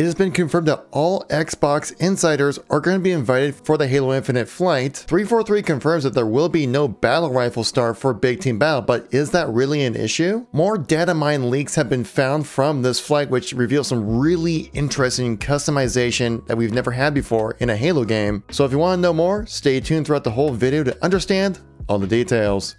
It has been confirmed that all Xbox insiders are going to be invited for the Halo Infinite flight. 343 confirms that there will be no battle rifle star for Big Team Battle, but is that really an issue? More data mine leaks have been found from this flight, which reveals some really interesting customization that we've never had before in a Halo game. So if you want to know more, stay tuned throughout the whole video to understand all the details.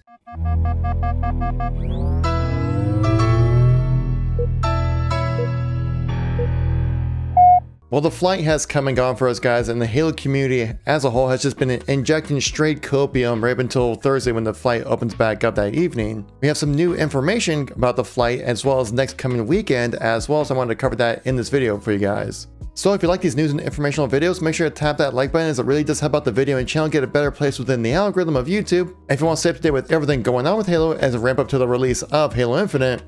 Well, the flight has come and gone for us guys, and the Halo community as a whole has just been injecting straight copium right until Thursday when the flight opens back up that evening. We have some new information about the flight as well as next coming weekend as well, as I wanted to cover that in this video for you guys. So if you like these news and informational videos, make sure to tap that like button as it really does help out the video and channel get a better place within the algorithm of YouTube. If you want to stay up to date with everything going on with Halo as a ramp up to the release of Halo Infinite,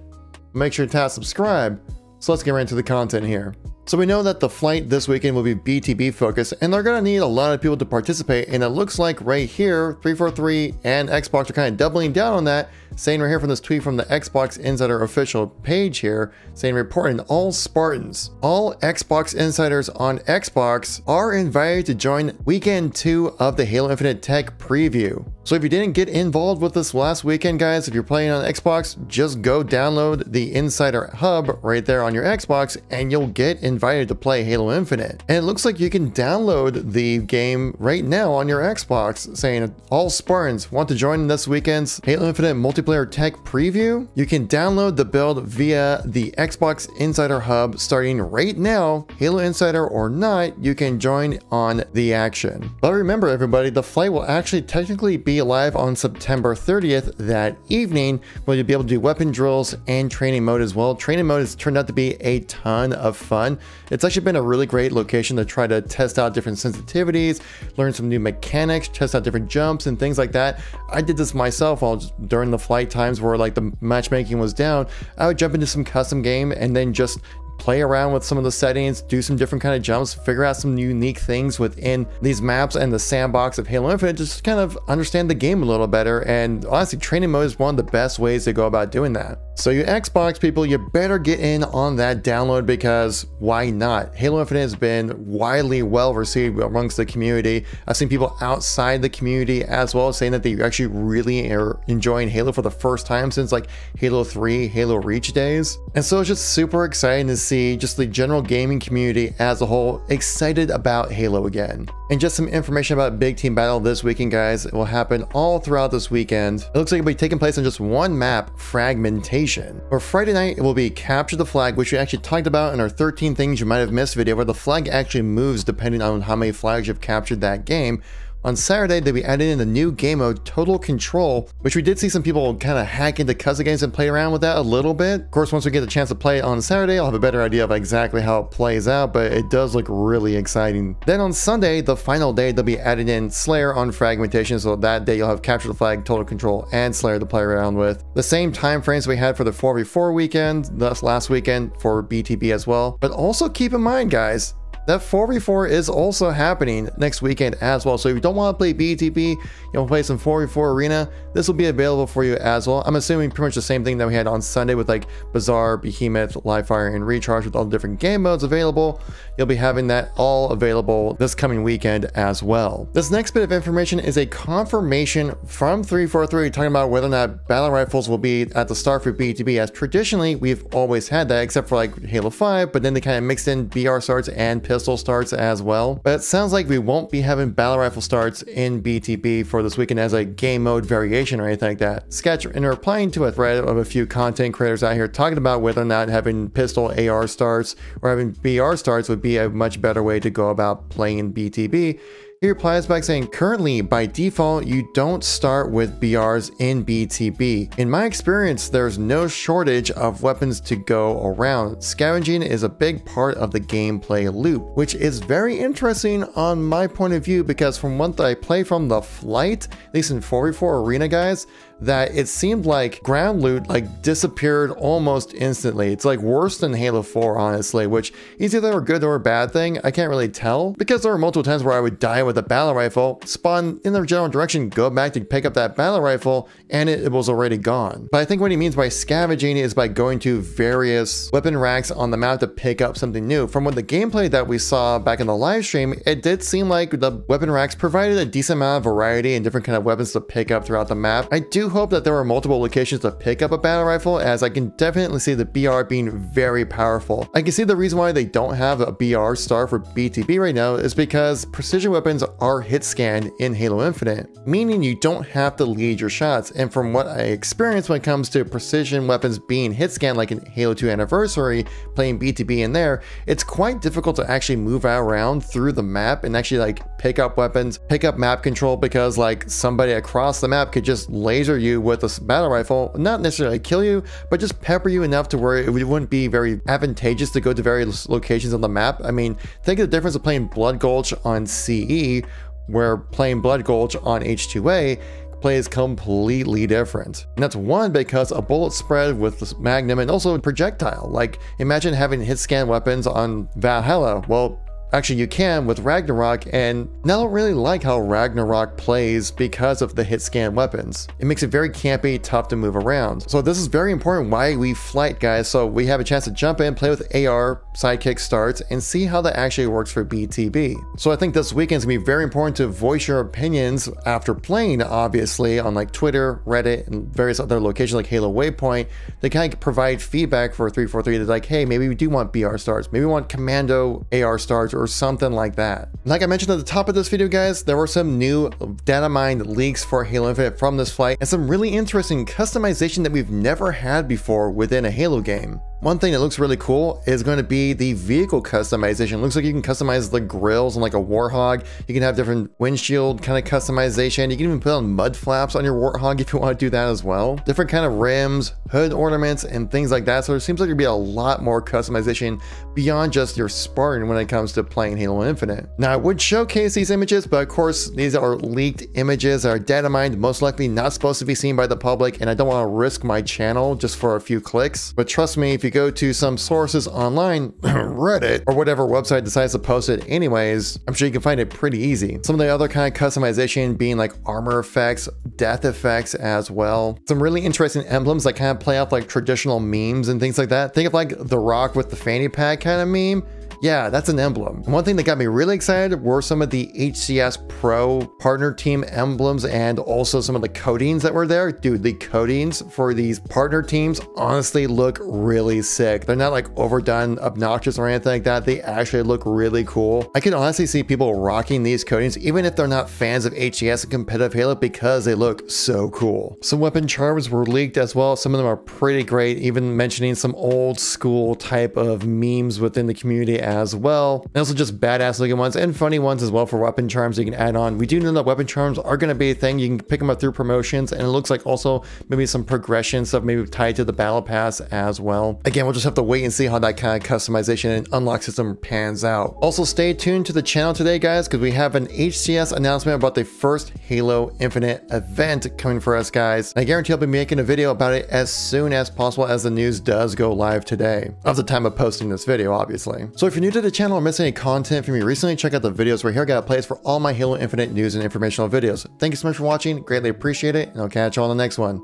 make sure to tap subscribe. So let's get right into the content here. So we know that the flight this weekend will be BTB focused and they're going to need a lot of people to participate and it looks like right here 343 and Xbox are kind of doubling down on that saying right here from this tweet from the Xbox Insider official page here, saying reporting all Spartans, all Xbox insiders on Xbox are invited to join weekend two of the Halo Infinite Tech preview. So if you didn't get involved with this last weekend, guys, if you're playing on Xbox, just go download the Insider Hub right there on your Xbox and you'll get invited to play Halo Infinite. And it looks like you can download the game right now on your Xbox, saying all Spartans want to join this weekend's Halo Infinite multiplayer tech preview, you can download the build via the Xbox Insider Hub starting right now. Halo Insider or not, you can join on the action. But remember everybody, the flight will actually technically be live on September 30th that evening, where you'll be able to do weapon drills and training mode as well. Training mode has turned out to be a ton of fun. It's actually been a really great location to try to test out different sensitivities, learn some new mechanics, test out different jumps and things like that. I did this myself while during the flight times where like the matchmaking was down, I would jump into some custom game and then just play around with some of the settings, do some different kind of jumps, figure out some unique things within these maps and the sandbox of Halo Infinite, just kind of understand the game a little better. And honestly, training mode is one of the best ways to go about doing that. So you Xbox people, you better get in on that download because why not? Halo Infinite has been widely well received amongst the community. I've seen people outside the community as well saying that they actually really are enjoying Halo for the first time since like Halo 3, Halo Reach days. And so it's just super exciting to see just the general gaming community as a whole excited about Halo again. And just some information about Big Team Battle this weekend, guys. It will happen all throughout this weekend. It looks like it'll be taking place on just one map, Fragmentation. For Friday night, it will be Capture the Flag, which we actually talked about in our 13 Things You Might Have Missed video, where the flag actually moves depending on how many flags you've captured that game. On Saturday, they'll be adding in the new game mode Total Control, which we did see some people kind of hack into custom games and play around with that a little bit. Of course, once we get the chance to play it on Saturday, I'll have a better idea of exactly how it plays out, but it does look really exciting. Then on Sunday, the final day, they'll be adding in Slayer on Fragmentation, so that day you'll have Capture the Flag, Total Control, and Slayer to play around with. The same time frames we had for the 4v4 weekend, thus last weekend for BTB as well. But also keep in mind, guys, that 4v4 is also happening next weekend as well. So if you don't want to play BTB, you want to play some 4v4 Arena, this will be available for you as well. I'm assuming pretty much the same thing that we had on Sunday with like Bazaar, Behemoth, Livefire, and Recharge with all the different game modes available. You'll be having that all available this coming weekend as well. This next bit of information is a confirmation from 343 talking about whether or not battle rifles will be at the start for BTB as traditionally we've always had that except for like Halo 5, but then they kind of mixed in BR starts and pistol starts as well. But it sounds like we won't be having battle rifle starts in BTB for this weekend as a game mode variation or anything like that. Ske7ch, in replying to a thread of a few content creators out here talking about whether or not having pistol AR starts or having BR starts would be a much better way to go about playing BTB, he replies back saying, currently, by default, you don't start with BRs in BTB. In my experience, there's no shortage of weapons to go around. Scavenging is a big part of the gameplay loop, which is very interesting on my point of view because from what I play from the flight, at least in 4v4 Arena guys, that it seemed like ground loot like disappeared almost instantly. It's like worse than Halo 4, honestly, which is either a good or a bad thing. I can't really tell because there were multiple times where I would die with a battle rifle, spawn in the general direction, go back to pick up that battle rifle, and it, it was already gone. But I think what he means by scavenging is by going to various weapon racks on the map to pick up something new. From what the gameplay that we saw back in the live stream, it did seem like the weapon racks provided a decent amount of variety and different kind of weapons to pick up throughout the map. I do hope that there are multiple locations to pick up a battle rifle as I can definitely see the BR being very powerful. I can see the reason why they don't have a BR star for BTB right now is because precision weapons are hit scanned in Halo Infinite, meaning you don't have to lead your shots. And from what I experienced when it comes to precision weapons being hit scanned like in Halo 2 Anniversary, playing BTB in there, it's quite difficult to actually move around through the map and actually like pick up weapons, pick up map control because like somebody across the map could just laser you with a battle rifle, not necessarily kill you, but just pepper you enough to where it wouldn't be very advantageous to go to various locations on the map. I mean, think of the difference of playing Blood Gulch on CE, where playing Blood Gulch on H2A plays completely different. And that's one because a bullet spread with the Magnum and also projectile. Like imagine having hit scan weapons on Valhalla. Well, Actually, you can with Ragnarok, and I don't really like how Ragnarok plays because of the hit scan weapons. It makes it very campy, tough to move around. So this is very important why we flight, guys, so we have a chance to jump in, play with AR, sidekick starts, and see how that actually works for BTB. So I think this weekend is gonna be very important to voice your opinions after playing, obviously, on like Twitter, Reddit, and various other locations like Halo Waypoint. They kind of provide feedback for 343 that's like, hey, maybe we do want BR stars, maybe we want Commando AR stars, or or something like that. Like I mentioned at the top of this video guys, there were some new data mined leaks for Halo Infinite from this flight and some really interesting customization that we've never had before within a Halo game. One thing that looks really cool is going to be the vehicle customization. It looks like you can customize the grills on like a Warthog. You can have different windshield kind of customization. You can even put on mud flaps on your Warthog if you want to do that as well. Different kind of rims, hood ornaments, and things like that. So it seems like there'd be a lot more customization beyond just your Spartan when it comes to playing Halo Infinite. Now I would showcase these images, but of course these are leaked images that are data mined, most likely not supposed to be seen by the public, and I don't want to risk my channel just for a few clicks. But trust me, if you go to some sources online, Reddit, or whatever website decides to post it anyways, I'm sure you can find it pretty easy. Some of the other kind of customization being like armor effects, death effects as well. Some really interesting emblems that kind of play off like traditional memes and things like that. Think of like The Rock with the fanny pack kind of meme yeah, that's an emblem. One thing that got me really excited were some of the HCS Pro partner team emblems and also some of the coatings that were there. Dude, the coatings for these partner teams honestly look really sick. They're not like overdone, obnoxious or anything like that. They actually look really cool. I can honestly see people rocking these coatings even if they're not fans of HCS and competitive Halo because they look so cool. Some weapon charms were leaked as well. Some of them are pretty great, even mentioning some old school type of memes within the community as well. And also just badass looking ones and funny ones as well for weapon charms you can add on. We do know that weapon charms are going to be a thing. You can pick them up through promotions and it looks like also maybe some progression stuff maybe tied to the battle pass as well. Again, we'll just have to wait and see how that kind of customization and unlock system pans out. Also stay tuned to the channel today guys because we have an HCS announcement about the first Halo Infinite event coming for us guys. I guarantee I'll be making a video about it as soon as possible as the news does go live today. Of the time of posting this video obviously. So if you're new to the channel or missing any content from me recently, check out the videos right here. I got a playlist for all my Halo Infinite news and informational videos. Thank you so much for watching. Greatly appreciate it. And I'll catch you on the next one.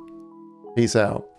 Peace out.